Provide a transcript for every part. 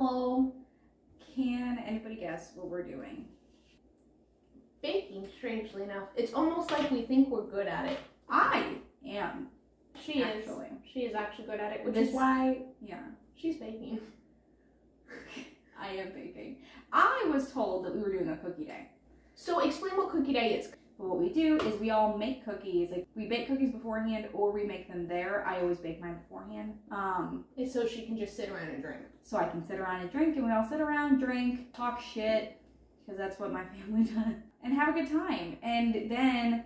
Hello. Can anybody guess what we're doing? Baking, strangely enough. It's almost like we think we're good at it. I am. She Actually. is. She is actually good at it, which This- is why Yeah, she's baking. I am baking. I was told that we were doing a cookie day. So explain what cookie day is. But what we do is we all make cookies. Like we bake cookies beforehand, or we make them there. I always bake mine beforehand. Um, It's so she can just sit around and drink. so I can sit around and drink, and we all sit around, drink, talk shit, because that's what my family does, and have a good time. And then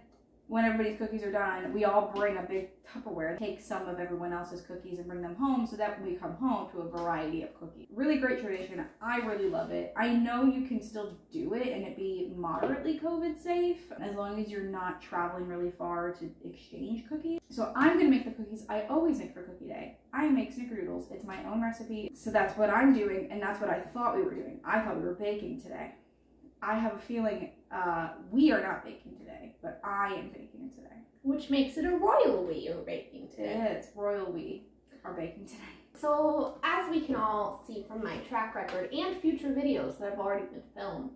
when everybody's cookies are done, we all bring a big Tupperware, take some of everyone else's cookies and bring them home, so that we come home to a variety of cookies. Really great tradition. I really love it. I know you can still do it and it be moderately COVID safe as long as you're not traveling really far to exchange cookies. So I'm gonna make the cookies I always make for cookie day. I make snickerdoodles. It's my own recipe. So that's what I'm doing, and that's what I thought we were doing. I thought we were baking today. I have a feeling uh, we are not baking today, but I am baking today. Which makes it a royal we are baking today. It is royal. We are baking today. So, as we can all see from my track record and future videos that have already been filmed,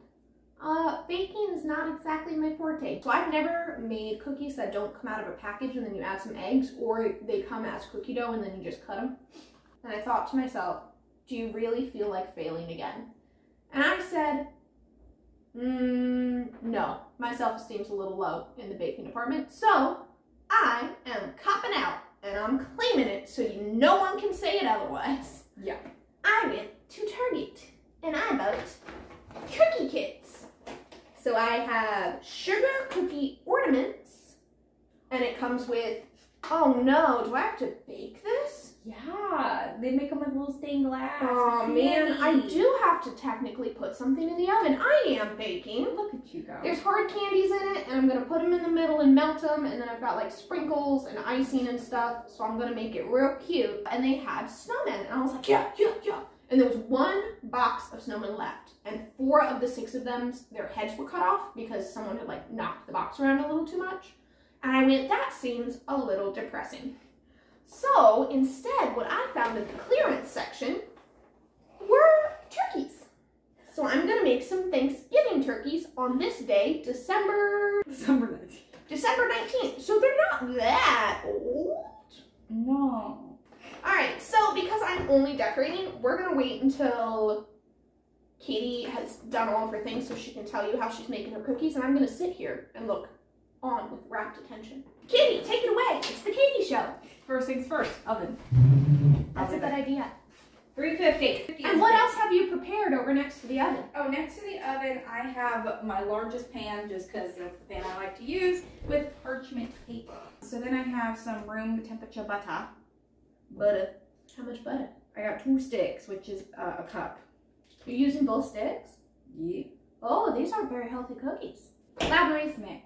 uh, baking is not exactly my forte. So I've never made cookies that don't come out of a package and then you add some eggs, or they come as cookie dough and then you just cut them. And I thought to myself, do you really feel like failing again? And I said, mm, no, my self-esteem's a little low in the baking department, so I am copping out and I'm claiming it so you, no one can say it otherwise. Yeah. I went to Target and I bought cookie kits. So I have sugar cookie ornaments and it comes with, oh no, do I have to bake this? Yeah, they make them like little stained glass. Oh man, I do have to technically put something in the oven. I am baking. Look at you go. There's hard candies in it, and I'm gonna put them in the middle and melt them, and then I've got like sprinkles and icing and stuff, so I'm gonna make it real cute. And they had snowmen, and I was like, yeah, yeah, yeah. And there was one box of snowmen left, and four of the six of them, their heads were cut off because someone had like knocked the box around a little too much. And I went, that seems a little depressing. So instead, what I found in the clearance section were turkeys. So I'm gonna make some Thanksgiving turkeys on this day, December December 19th. December 19th. So they're not that old. No. Alright, so because I'm only decorating, we're gonna wait until Katie has done all of her things so she can tell you how she's making her cookies, and I'm gonna sit here and look on with rapt attention. Katie, take it away. It's the Katie show. First things first, oven. That's a good idea. 350. And what else have you prepared over next to the oven? Oh, next to the oven, I have my largest pan, just because that's the pan I like to use, with parchment paper. So then I have some room temperature butter. Butter. How much butter? I got two sticks, which is uh, a cup. You're using both sticks? Yeah. Oh, these are very healthy cookies. Nice mix.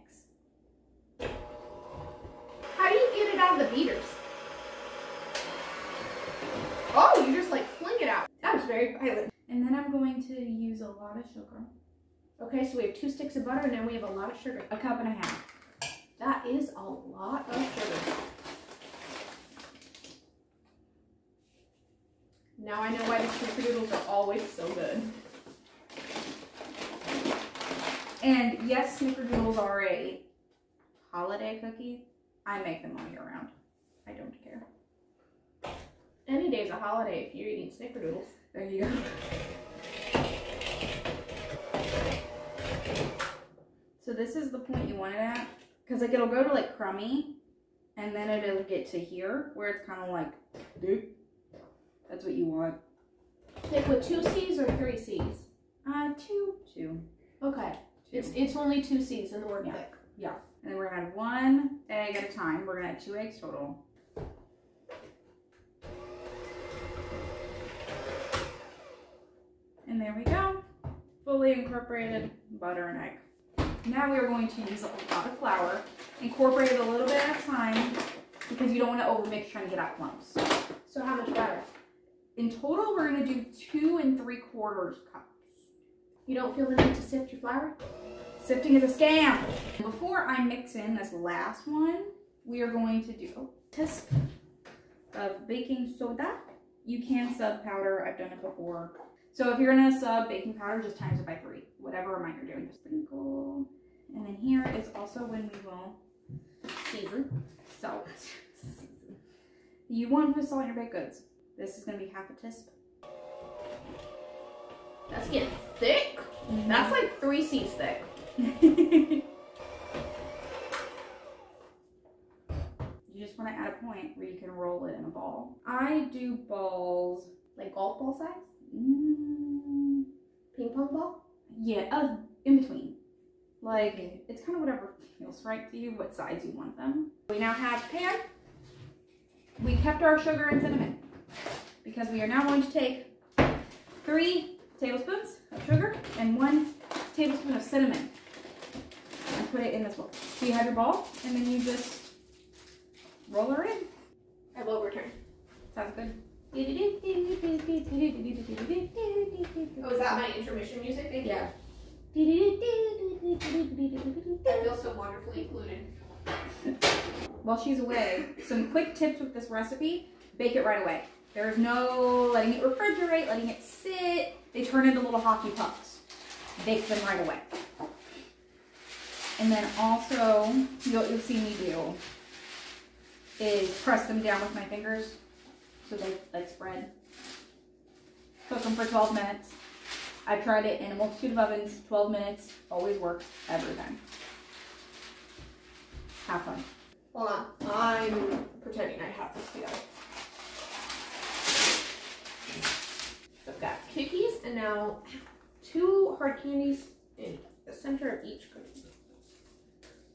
How do you get it out of the beaters? Oh, you just like was very violent. And then I'm going to use a lot of sugar. Okay, so we have two sticks of butter and then we have a lot of sugar. A cup and a half. That is a lot of sugar. Now I know why the snickerdoodles are always so good. And yes, snickerdoodles are a holiday cookie. I make them all year round. I don't care. Any day's a holiday if you're eating snickerdoodles. There you go. So this is the point you want it at. Because like it'll go to like crummy. And then it'll get to here where it's kind of like, dude. That's what you want. Pick with two C's or three C's? Uh, two, two, Okay. two. It's it's only two C's in the word Yeah. thick. And then we're gonna add one egg at a time. We're gonna add two eggs total. And there we go. Fully incorporated butter and egg. Now we are going to use a lot of flour. Incorporate it a little bit at a time because you don't want to overmix trying to get out clumps. So how much butter? In total, we're gonna do two and three quarters cups. You don't feel the need to sift your flour? Sifting is a scam. Before I mix in this last one, we are going to do a teaspoon of baking soda. You can sub powder, I've done it before. So if you're gonna sub baking powder, just times it by three, whatever amount you're doing. Just sprinkle. And then here is also when we will season salt. You want to salt your baked goods. This is gonna be half a teaspoon. That's getting thick. Mm-hmm. That's like three C's thick. you just want to add a point where you can roll it in a ball. I do balls. Like golf ball size? Mm, Ping pong ball? yeah, uh, in between. Like it's kind of whatever feels right to you, what size you want them. We now have pan. We kept our sugar and cinnamon because we are now going to take three tablespoons of sugar and one tablespoon of cinnamon and put it in this bowl. So you have your ball and then you just roll her in. I will return. Sounds good. Oh, is that my intermission music? Yeah. I feel so wonderfully included. While she's away, some quick tips with this recipe bake it right away. There's no letting it refrigerate, letting it sit. They turn into little hockey pucks. Bake them right away. And then also, you'll, you'll see me do is press them down with my fingers so they like spread. Cook them for 12 minutes. I've tried it in a multitude of ovens. 12 minutes always works every time. Have fun. Hold on. I'm pretending I have this together. So I've got cookies and now two hard candies in the center of each cookie.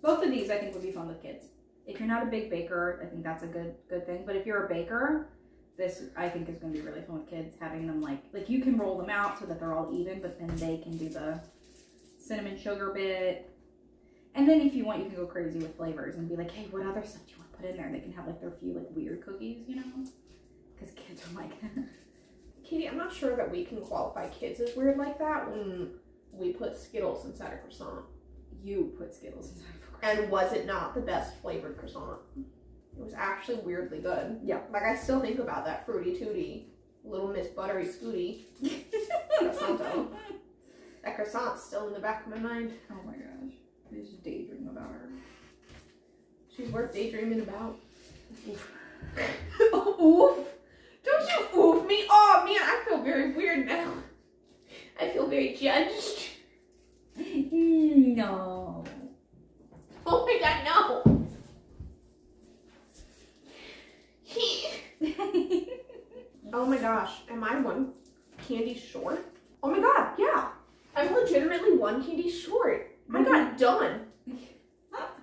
Both of these I think would be fun with kids. If you're not a big baker, I think that's a good good thing. But if you're a baker, this I think is going to be really fun with kids. Having them like like you can roll them out so that they're all even, but then they can do the cinnamon sugar bit. And then if you want, you can go crazy with flavors and be like, hey, what other stuff do you want to put in there? And they can have like their few like weird cookies, you know? Because kids are like, Katie, I'm not sure that we can qualify kids as weird like that when we put Skittles inside a croissant. you put Skittles inside a And was it not the best flavored croissant? It was actually weirdly good. Yeah. Like I still think about that fruity tooty, little Miss Buttery Scooty. croissant. That croissant's still in the back of my mind. Oh my gosh. I just daydream about her. She's worth daydreaming about. oof. Don't you oof me. Oh man, I feel very weird now. I feel very judged. No. Oh my god, no. He. Oh my gosh, am I one candy short? Oh my god, yeah. I'm legitimately one candy short. I got done.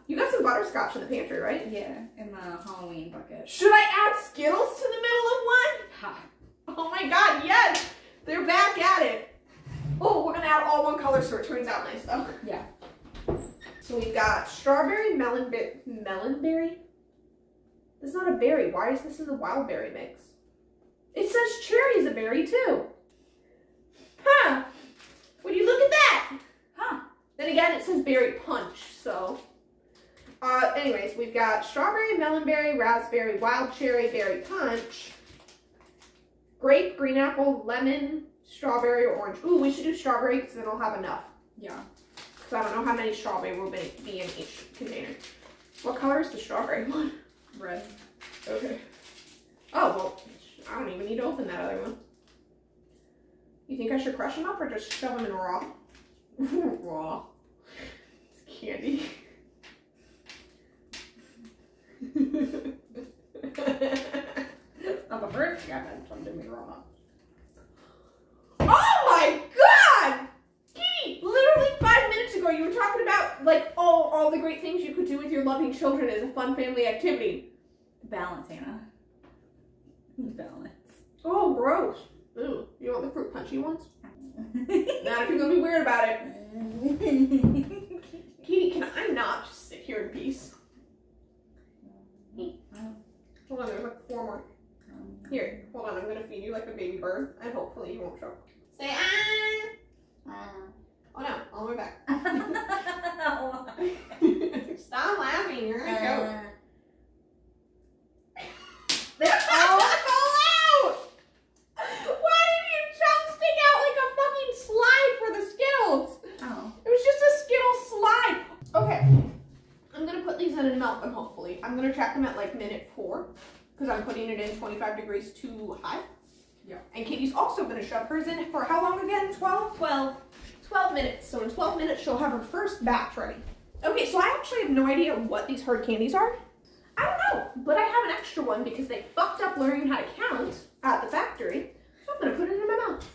You got some butterscotch in the pantry, right? yeah, in the Bucket. Should I add Skittles to the middle of one? Ha. Oh my god, yes! They're back at it. Oh, we're gonna add all one color so it turns out nice though. Yeah. So we've got strawberry, melon, melon berry. This is not a berry. Why is this in the wild berry mix? It says cherry is a berry too. Huh? Would you look at that? Huh. Then again, it says berry punch. So, uh, anyways, we've got strawberry, melon berry, raspberry, wild cherry, berry punch, grape, green apple, lemon, strawberry, or orange. Ooh, we should do strawberry because then I'll have enough. Yeah. Because I don't know how many strawberry will be, be in each container. What color is the strawberry one? Red. Okay. Oh, well, I don't even need to open that other one. You think I should crush them up or just shove them in raw? raw. It's candy. Bird. Don't do me wrong. oh my god! Kitty, literally five minutes ago you were talking about like all all the great things you could do with your loving children as a fun family activity. Balance, Hannah. Balance. Oh, gross. Ooh, you want the fruit punchy ones? Not if you're gonna be weird about it. Kitty, can I not just sit here in peace? Hmm. Hold on, there's like four more. Here, hold on, I'm gonna feed you like a baby bird, and hopefully you won't choke. Say ah! Oh no, all the way back. Stop laughing, you're gonna choke. They all fall out! Why did your chunk stick out like minute four because I'm putting it in 25 degrees too high. Yeah. And Katie's also going to shove hers in for how long again? 12? 12. 12 minutes. So in 12 minutes, she'll have her first batch ready. Okay, so I actually have no idea what these hard candies are. I don't know, but I have an extra one because they fucked up learning how to count at the factory. So I'm gonna put it in my mouth.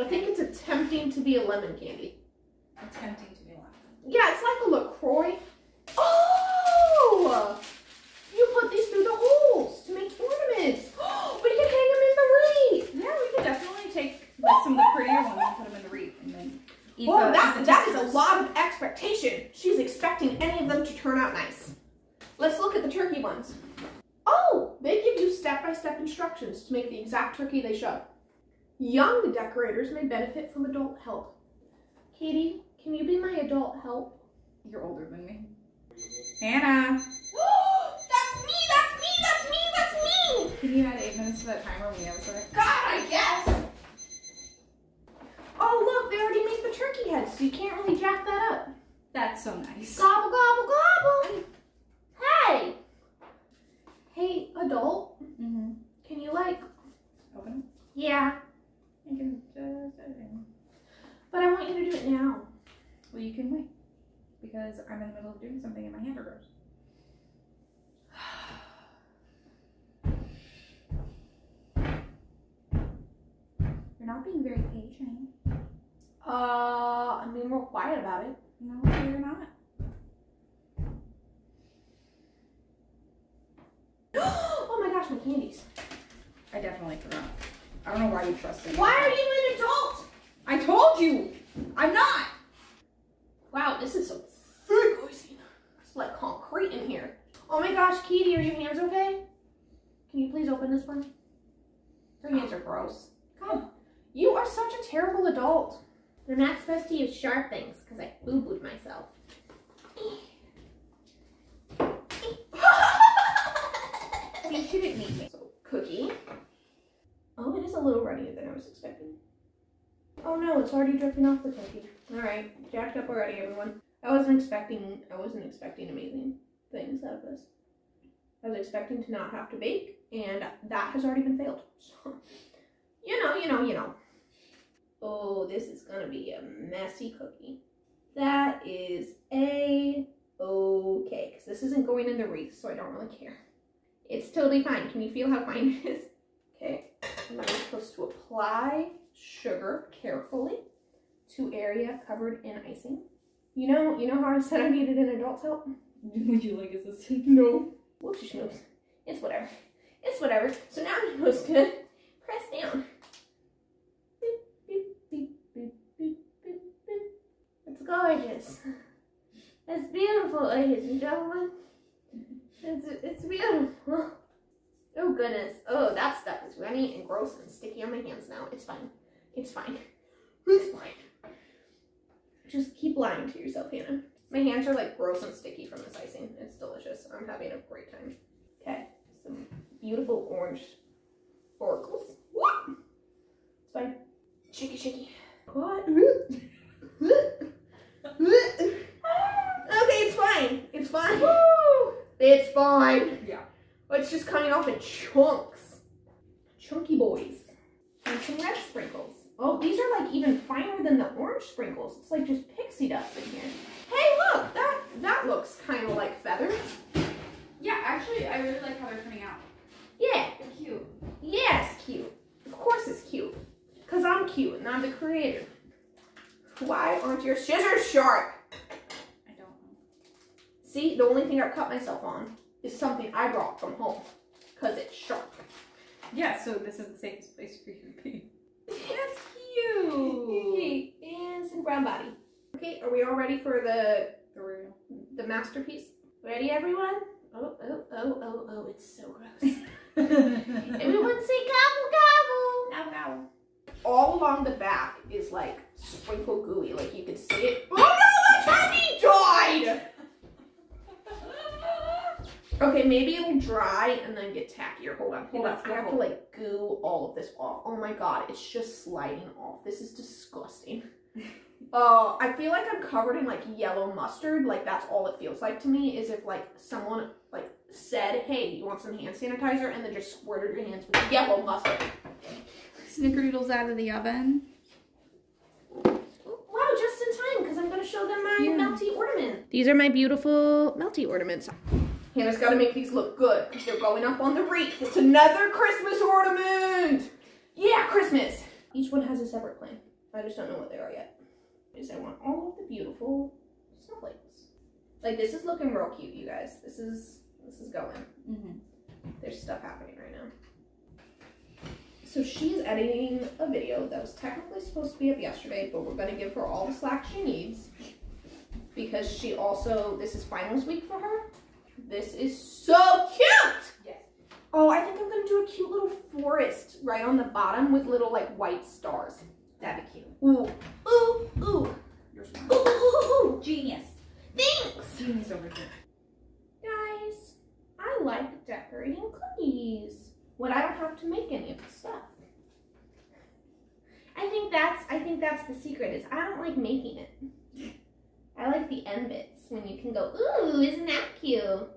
I think it's attempting to be a lemon candy. Attempting to be loud. Yeah, it's like a LaCroix. Oh! You put these through the holes to make ornaments. we can hang them in the wreath. Yeah, we could definitely take like some of the prettier and put them in the wreath and then eat Well, that, that is a lot of expectation. She's expecting any of them to turn out nice. Let's look at the turkey ones. Oh, they give you step-by-step instructions to make the exact turkey they show. Young decorators may benefit from adult help. Katie, can you be my adult help? You're older than me. Hannah, that's me, that's me, that's me, that's me! can you add eight minutes to that timer when we have a sec? God, I guess. Oh, look, they already made the turkey head, so you can't really jack that up. That's so nice. Gobble, gobble, gobble. Hey. Hey, adult. Mm-hmm. Can you like? Open Yeah. You can just open. but I want you to do it now. Well, you can wait because I'm in the middle of doing something and my hand grows. You're not being very patient. Uh, I'm being real quiet about it. No, you're not. oh my gosh, my candies. I definitely forgot. I don't know why you trusted me. Why are you an adult? I told you! I'm not! Wow, this is so thick icing. It's like concrete in here. Oh my gosh, Katie, are your hands okay? Can you please open this one? Your hands are gross. Come. you are such a terrible adult. They're not supposed to use sharp things because I boo-booed myself. You shouldn't need me. So, cookie. Oh, it is a little runnier than I was expecting. Oh no, it's already dripping off the cookie. All right, jacked up already, everyone. I wasn't expecting. I wasn't expecting amazing things out of this. I was expecting to not have to bake, and that has already been failed. So, you know, you know, you know. Oh, this is gonna be a messy cookie. That is a okay, because this isn't going in the wreath, so I don't really care. It's totally fine. Can you feel how fine it is? Okay, and I'm supposed to apply sugar carefully to area covered in icing. You know, you know how I said I needed an adult's help? Would you like assistance? No. Whoopsie snoops. It's whatever. It's whatever. So now I'm supposed to It's beautiful, ladies and gentlemen. It's, it's beautiful. Oh goodness. Oh, that stuff is runny and gross and sticky on my hands now. It's fine. It's fine. It's fine. Just keep lying to yourself, Hannah. My hands are like gross and sticky from this icing. It's delicious. I'm having a great time. Okay, some beautiful orange oracles. What? It's fine. Shaky, shaky. What? okay, it's fine. It's fine. It's fine. Yeah. It's just coming off in chunks. Chunky boys. And some red sprinkles. Oh, these are like even finer than the orange sprinkles. It's like just pixie dust in here. Hey, look, that that looks kind of like feathers. Yeah, actually, I really like how they're turning out. Yeah, They're cute. yeah, it's cute. Of course it's cute. Because I'm cute and I'm the creator. Why aren't your scissors sharp? I. See, the only thing I've cut myself on is something I brought from home. Because it's sharp. Yeah, so this is the safest place for you to be. That's cute. Okay, and some brown body. Okay, are we all ready for the the masterpiece? Ready, everyone? Oh, oh, oh, oh, oh, it's so gross. Everyone say gobble, gobble. Now, now. All along the back is like sprinkle gooey, like you can see it. Oh no, the turkey died! Okay, maybe it'll dry and then get tackier. Hold on, hold on. I have to like goo all of this off. Oh my god, it's just sliding off. This is disgusting. Uh, I feel like I'm covered in like yellow mustard. Like that's all it feels like to me. Is if like someone like said, "Hey, you want some hand sanitizer?" and then just squirted your hands with yellow mustard. Snickerdoodles out of the oven. Wow, just in time because I'm going to show them my Yeah. melty ornament. These are my beautiful melty ornaments. Hannah's got to make these look good because they're going up on the wreath. It's another Christmas ornament. Yeah, Christmas. Each one has a separate plan. I just don't know what they are yet. Is I want all of the beautiful snowflakes. Like this is looking real cute, you guys. This is this is going. Mm-hmm. There's stuff happening right now. So she's editing a video that was technically supposed to be up yesterday, but we're gonna give her all the slack she needs because she also this is finals week for her. This is so cute. Yes. Oh, I think I'm gonna do a cute little forest right on the bottom with little like white stars. That'd be cute. Ooh, ooh, ooh, ooh, ooh, ooh, ooh. Genius. Thanks. Genius over here. Guys, I like decorating cookies when I don't have to make any of the stuff. I think that's I think that's the secret is I don't like making it. I like the end bits when you can go, ooh, isn't that cute?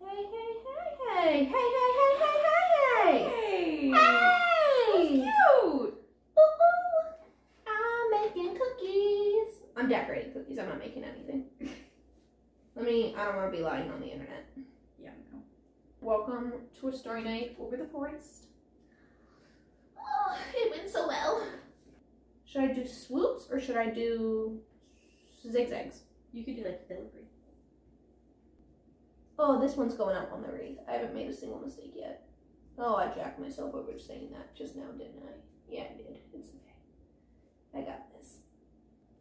Hey, hey, hey, hey, hey, hey, hey, hey, hey, Hey. hey! Hey! Cute. Ooh, I'm making cookies. I'm decorating cookies. I'm not making anything. Let me. I don't want to be lying on the internet. Yeah, no. Welcome to a story night over the forest. Oh, it went so well. Should I do swoops or should I do zigzags? You could do like filigree. Oh, this one's going up on the wreath. I haven't made a single mistake yet. Oh, I jacked myself over saying that just now, didn't I? Yeah, I did. It's okay. I got this.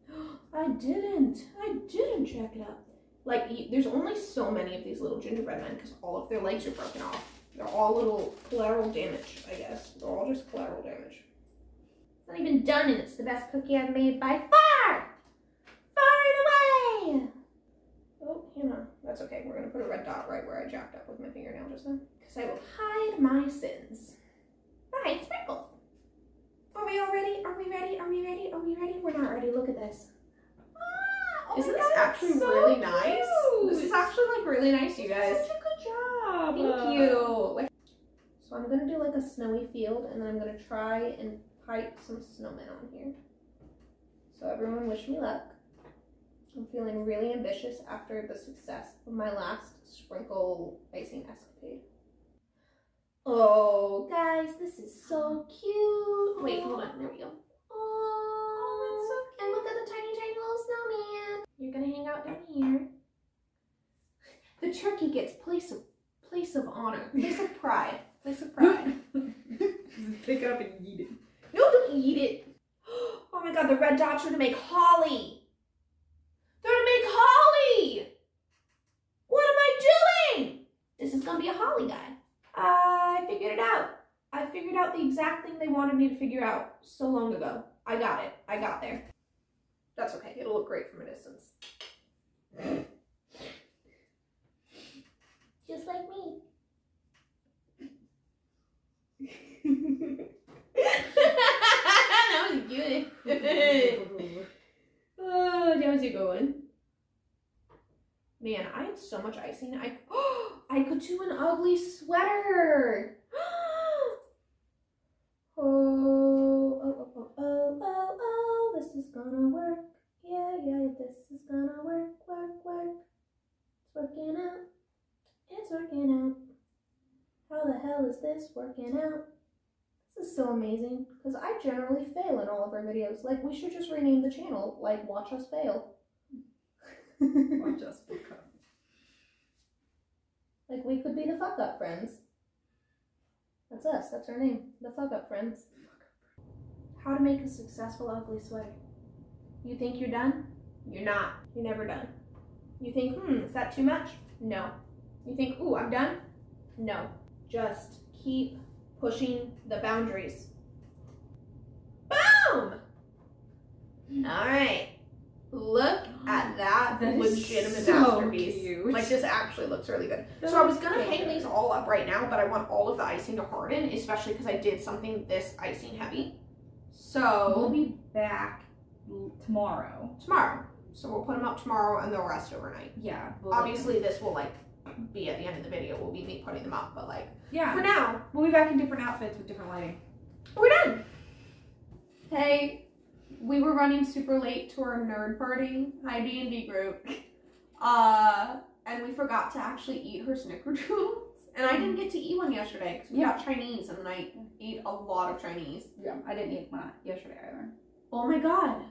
I didn't. I didn't jack it up. Like, there's only so many of these little gingerbread men because all of their legs are broken off. They're all little collateral damage, I guess. They're all just collateral damage. It's not even done, and it's the best cookie I've made by far! Far and away! Oh, Hannah. That's okay. We're gonna put a red dot right where I jacked up with my fingernail just now. Because I will hide my sins. Right, sprinkles. Are we all ready? Are we ready? Are we ready? Are we ready? We're not ready. Look at this. Ah, oh Isn't this God, actually so really nice? This is actually like really nice, you guys. Such a good job. Thank you. So I'm gonna do like a snowy field, and then I'm gonna try and pipe some snowmen on here. So everyone, wish me luck. I'm feeling really ambitious after the success of my last sprinkle icing escapade. Oh, guys, this is so cute. Wait, hold on. There we go. Oh, that's so oh, And look at the tiny, tiny little snowman. You're gonna hang out down here. The turkey gets place of place of honor, place of pride, place of pride. Pick it up and eat it. no, don't eat it. Oh my god, the red dots are to make holly. They're to make holly. What am I doing? This is gonna be a holly guy. I figured it out. I figured out the exact thing they wanted me to figure out so long ago. I got it. I got there. That's okay. It'll look great from a distance. Just like me. that was good. oh, that was a good one. Man, I had so much icing. I oh, I could do an ugly sweater. oh, oh, oh, oh, oh, oh, oh, this is gonna work. Yeah, yeah, this is gonna work, work, work. It's working out. It's working out. How the hell is this working out? This is so amazing because I generally fail in all of our videos. Like, we should just rename the channel, like, Watch Us Fail. Watch us. Like, we could be the fuck up friends. That's us, that's our name. The fuck up friends. How to make a successful ugly sweater. You think you're done? You're not. You're never done. You think, hmm, is that too much? No. You think, ooh, I'm done? No. Just keep pushing the boundaries. Boom! Alright. Look at that, That legitimate so masterpiece. cute. Like this actually looks really good. That so I was gonna so hang good. these all up right now, but I want all of the icing to harden, especially because I did something this icing heavy. So We'll be back tomorrow. tomorrow. So we'll put them up tomorrow and they'll rest overnight. Yeah. We'll Obviously, this will like be at the end of the video We'll be me putting them up. But like Yeah. for now, We'll be back in different outfits with different lighting. we're done. Hey, we were running super late to our nerd party, hi D and D group, uh, and we forgot to actually eat her snickerdoodles. And I didn't get to eat one yesterday because we Yeah. got Chinese, and I ate a lot of Chinese. Yeah. I didn't eat one yesterday either. Oh my god,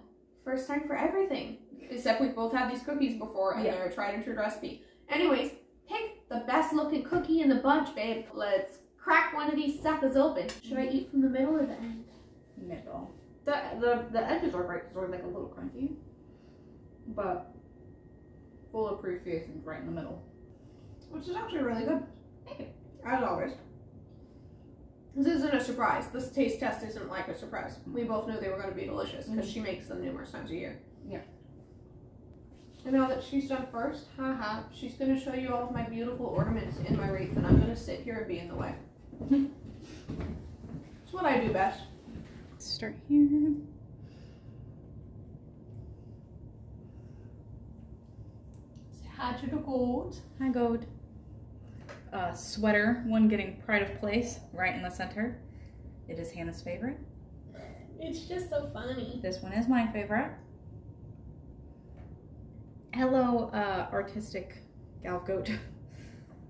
first time for everything. Except we've both had these cookies before, and Yeah. they're a tried and true recipe. Anyways, pick the best looking cookie in the bunch, babe. Let's crack one of these suckers open. Should I eat from the middle or the end? Middle. The the the edges are great because they're like a little crunchy, but full appreciation right in the middle. Which is actually really good. As always. This isn't a surprise. This taste test isn't like a surprise. We both knew they were going to be delicious because mm-hmm. she makes them numerous times a year. Yeah. And now that she's done first, haha, she's going to show you all of my beautiful ornaments in my wreath, and I'm going to sit here and be in the way. Mm-hmm. It's what I do best. Start here. Say hi to the gold. Hi, Gold. Uh, sweater, one getting pride of place, right in the center. It is Hannah's favorite. It's just so funny. This one is my favorite. Hello, uh, artistic gal goat.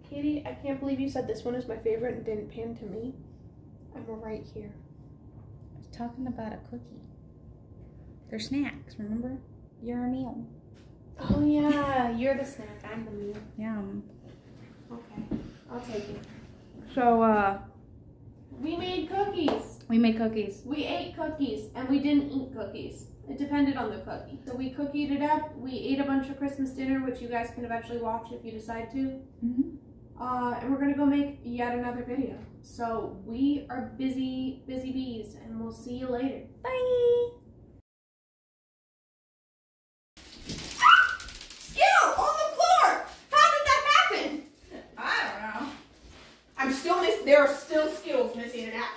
Katie, I can't believe you said this one is my favorite and didn't pan to me. I'm right here. Talking about a cookie. They're snacks, remember? You're a meal. Oh yeah, you're the snack. I'm the meal. Yum. Okay, I'll take it. So, uh, We made cookies. we made cookies. We ate cookies and we didn't eat cookies. It depended on the cookie. So we cookied it up. We ate a bunch of Christmas dinner, which you guys can eventually watch if you decide to. Mm-hmm. Uh, and we're gonna go make yet another video. So we are busy, busy bees, and we'll see you later. Bye! Skittle on the floor. How did that happen? I don't know. I'm still miss. There are still Skittles missing in action.